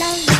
love.